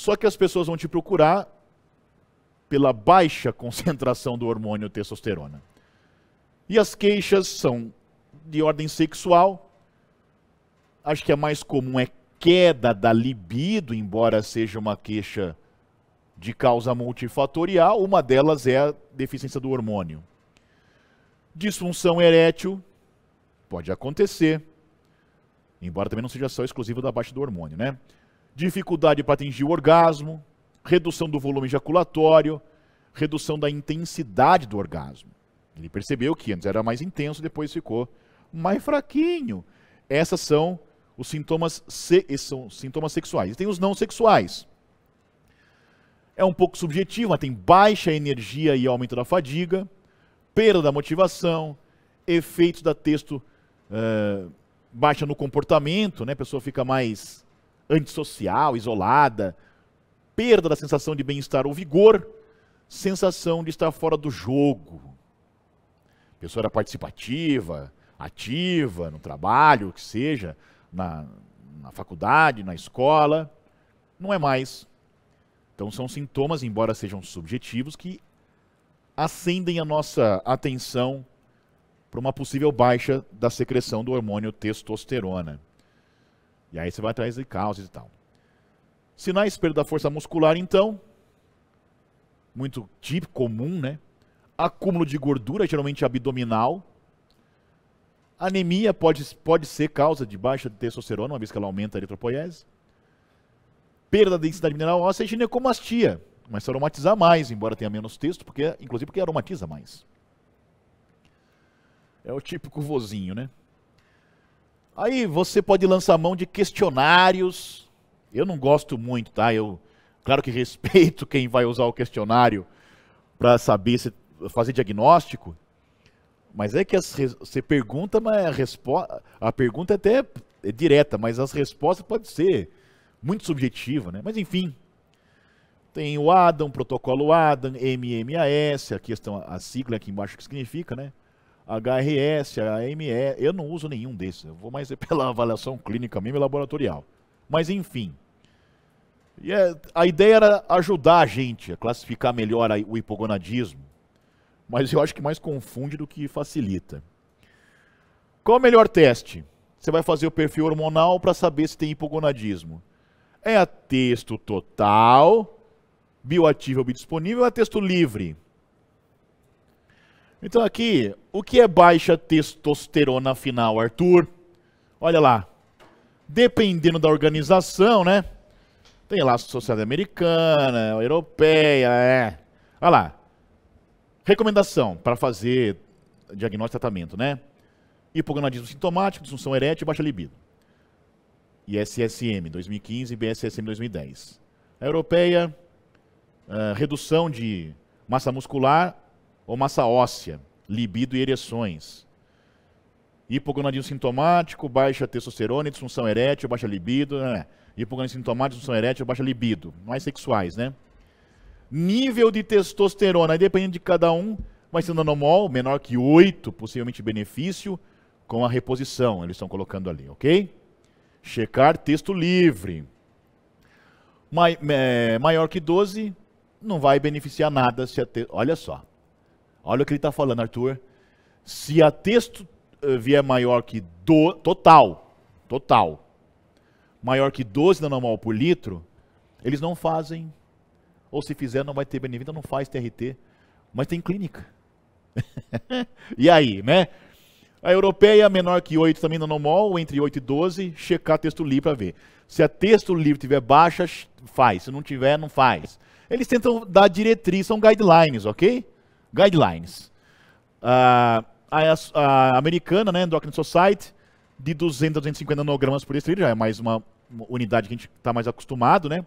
Só que as pessoas vão te procurar pela baixa concentração do hormônio testosterona. E as queixas são de ordem sexual. Acho que a mais comum é queda da libido, embora seja uma queixa de causa multifatorial. Uma delas é a deficiência do hormônio. Disfunção erétil pode acontecer, embora também não seja só exclusivo da baixa do hormônio, né? Dificuldade para atingir o orgasmo, redução do volume ejaculatório, redução da intensidade do orgasmo. Ele percebeu que antes era mais intenso, depois ficou mais fraquinho. Essas são os sintomas, se, são sintomas sexuais. E tem os não sexuais. É um pouco subjetivo, mas tem baixa energia e aumento da fadiga, perda da motivação, efeitos da texto uh, baixa no comportamento, né? a pessoa fica mais antissocial, isolada, perda da sensação de bem-estar ou vigor, sensação de estar fora do jogo. A pessoa era participativa, ativa no trabalho, que seja, na, na faculdade, na escola. Não é mais. Então são sintomas, embora sejam subjetivos, que acendem a nossa atenção para uma possível baixa da secreção do hormônio testosterona. E aí você vai atrás de causas e tal. Sinais de perda da força muscular, então, muito típico, comum, né? Acúmulo de gordura, geralmente abdominal. Anemia pode, pode ser causa de baixa de testosterona, uma vez que ela aumenta a eritropoiese. Perda da densidade mineral óssea e ginecomastia. Começa a aromatizar mais, embora tenha menos texto, porque, inclusive porque aromatiza mais. É o típico vozinho, né? Aí você pode lançar mão de questionários eu não gosto muito, tá? Eu, claro que respeito quem vai usar o questionário para saber se fazer diagnóstico, mas é que você pergunta, mas a, resposta, a pergunta é até é direta, mas as respostas podem ser muito subjetivas, né? Mas enfim, tem o ADAM, protocolo ADAM, MMAS, a questão, a sigla aqui embaixo que significa, né? HRS, AME, eu não uso nenhum desses, eu vou mais pela avaliação clínica mesmo e laboratorial. Mas enfim. É, a ideia era ajudar a gente a classificar melhor o hipogonadismo. Mas eu acho que mais confunde do que facilita. Qual o melhor teste? Você vai fazer o perfil hormonal para saber se tem hipogonadismo. É a texto total, bioativo ou biodisponível, ou é texto livre? Então aqui, o que é baixa testosterona final, Arthur? Olha lá dependendo da organização, né? Tem lá a Sociedade Americana, a Europeia, é. Olha lá. Recomendação para fazer diagnóstico e tratamento, né? Hipogonadismo sintomático, disfunção erétil e baixa libido. ISSM 2015 e BSSM 2010. A europeia, uh, redução de massa muscular ou massa óssea, libido e ereções hipogonadismo sintomático, baixa testosterona, disfunção erétil, baixa libido, né? hipogonadismo sintomático, disfunção erétil, baixa libido, mais sexuais, né? Nível de testosterona, dependendo de cada um, vai ser nanomol, menor que 8, possivelmente benefício, com a reposição, eles estão colocando ali, ok? Checar texto livre. Mai, é, maior que 12, não vai beneficiar nada se a te... Olha só. Olha o que ele está falando, Arthur. Se a texto eh, vier maior que do, total, total, maior que 12 nanomol por litro, eles não fazem, ou se fizer não vai ter então não faz TRT, mas tem clínica. e aí, né? A europeia menor que 8 também nanomol, entre 8 e 12, checar texto livre para ver. Se a texto livre tiver baixa, faz. Se não tiver, não faz. Eles tentam dar diretriz, são guidelines, ok? Guidelines. A, a americana, né, Endocrine Society, de 200 a 250 nanogramas por decilitro, já é mais uma, unidade que a gente está mais acostumado, né?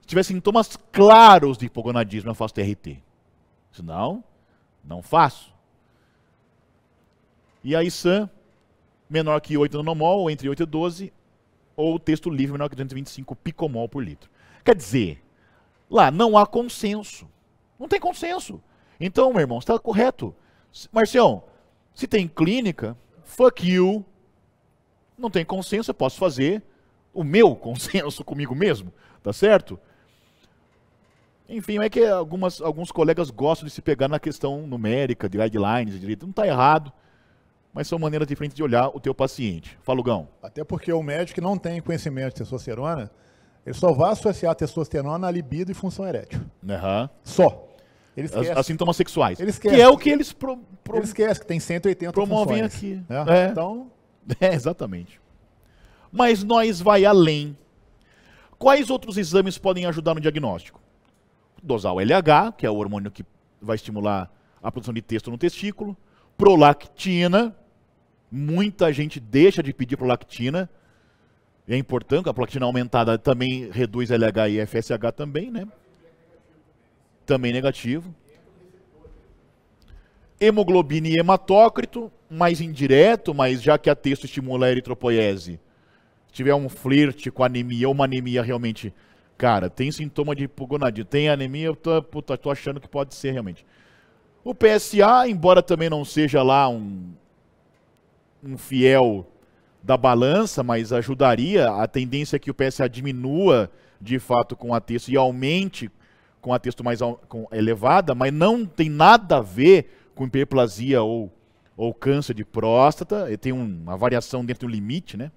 Se tiver sintomas claros de hipogonadismo, eu faço TRT. Se não, faço. E a ISAM, menor que 8 nanomol, entre 8 e 12, ou texto livre menor que 225 picomol por litro. Quer dizer, lá não há consenso. Não tem consenso. Então, meu irmão, está correto. Marcião, se tem clínica, fuck you. Não tem consenso, eu posso fazer o meu consenso comigo mesmo, tá certo? Enfim, é que algumas, alguns colegas gostam de se pegar na questão numérica, de guidelines, de direito. Não está errado, mas são maneiras diferentes de olhar o teu paciente. Fala, Gão. Até porque o médico que não tem conhecimento de testosterona, ele só vai associar a testosterona a libido e função erétil. Uhum. Só. Ele esquece. As, as sintomas sexuais. Ele esquece. Que é o que eles pro, pro... Ele esquece que tem 180 promovem funções, aqui. Né? É. Então, é, exatamente. Mas nós vai além. Quais outros exames podem ajudar no diagnóstico? Dosar o LH, que é o hormônio que vai estimular a produção de texto no testículo. Prolactina. Muita gente deixa de pedir prolactina é importante, a platina aumentada também reduz LH e FSH também, né? Também negativo. Hemoglobina e hematócrito, mais indireto, mas já que a texto estimula a eritropoiese, se tiver um flerte com anemia ou uma anemia realmente, cara, tem sintoma de hipogonadismo, tem anemia, eu tô, puta, tô achando que pode ser realmente. O PSA, embora também não seja lá um, um fiel da balança, mas ajudaria. A tendência é que o PSA diminua de fato com a texto e aumente com a texto mais com, elevada, mas não tem nada a ver com hiperplasia ou, ou câncer de próstata. Ele tem um, uma variação dentro do limite, né?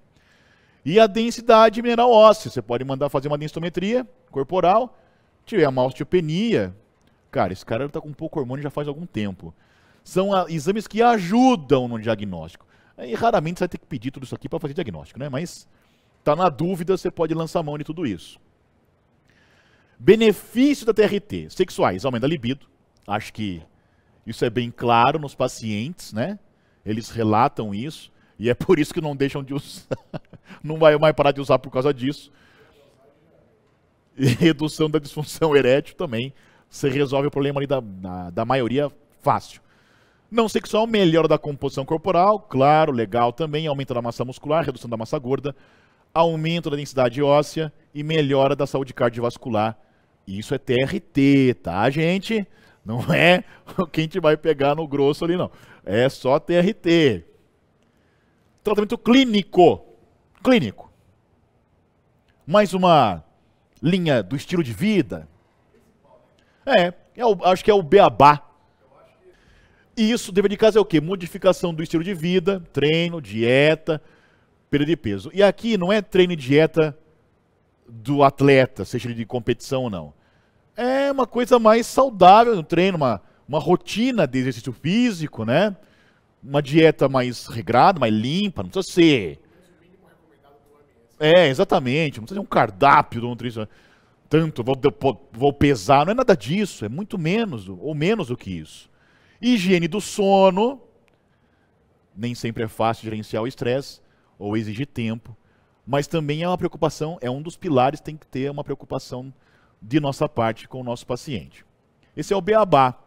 E a densidade mineral óssea. Você pode mandar fazer uma densitometria corporal. Tiver uma osteopenia. Cara, esse cara está com pouco hormônio já faz algum tempo. São a, exames que ajudam no diagnóstico. E raramente você vai ter que pedir tudo isso aqui para fazer diagnóstico, né? Mas tá na dúvida, você pode lançar mão de tudo isso. Benefício da TRT, sexuais, aumenta a libido. Acho que isso é bem claro nos pacientes, né? Eles relatam isso e é por isso que não deixam de usar. não vai mais parar de usar por causa disso. E redução da disfunção erétil também. Você resolve o problema da, da, da maioria fácil. Não sexual, melhora da composição corporal, claro, legal também, aumento da massa muscular, redução da massa gorda, aumento da densidade óssea e melhora da saúde cardiovascular. Isso é TRT, tá, gente? Não é o que a gente vai pegar no grosso ali, não. É só TRT. Tratamento clínico. Clínico. Mais uma linha do estilo de vida. É, é acho que é o beabá e isso, dever de casa é o quê? Modificação do estilo de vida, treino, dieta, perda de peso. E aqui não é treino e dieta do atleta, seja ele de competição ou não. É uma coisa mais saudável no treino, uma, uma rotina de exercício físico, né? Uma dieta mais regrada, mais limpa, não precisa ser. É, exatamente. Não precisa ser um cardápio do nutricionista. Tanto, vou, vou pesar, não é nada disso, é muito menos, ou menos do que isso. Higiene do sono. Nem sempre é fácil gerenciar o estresse ou exige tempo, mas também é uma preocupação, é um dos pilares tem que ter uma preocupação de nossa parte com o nosso paciente. Esse é o beabá.